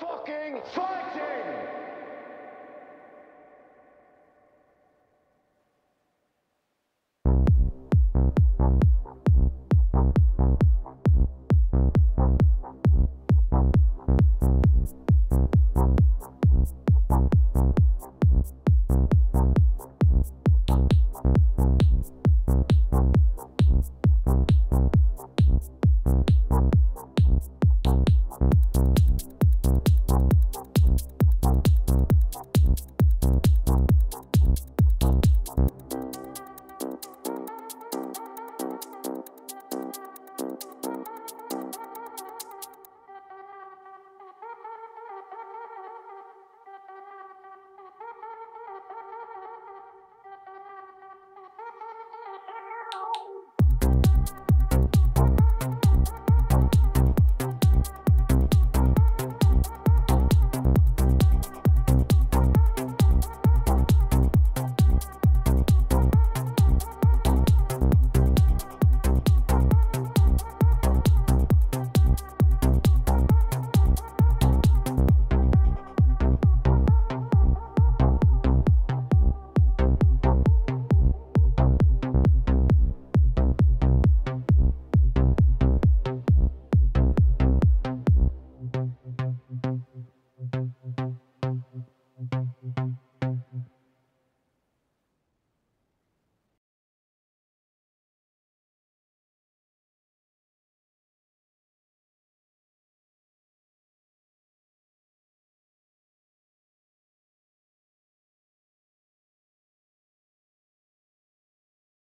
fucking fighting!